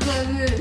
生日。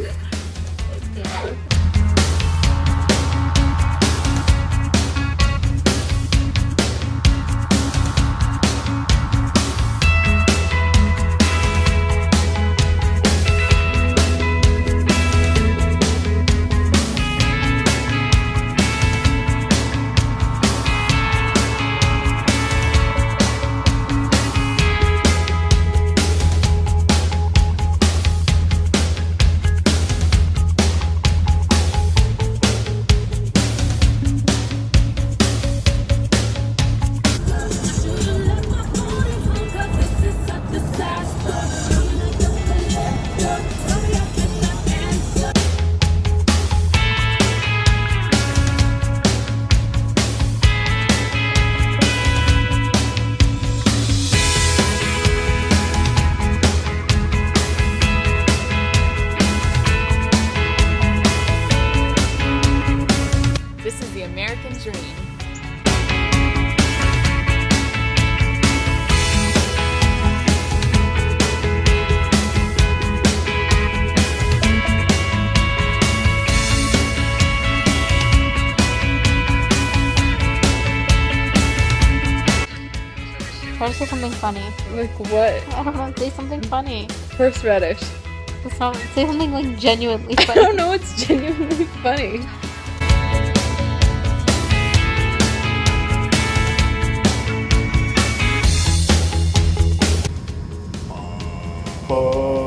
American dream. Try to say something funny. Like what? I don't know. Say something funny. Horseradish. It's not- Say something like genuinely funny. I don't know what's genuinely funny. Oh.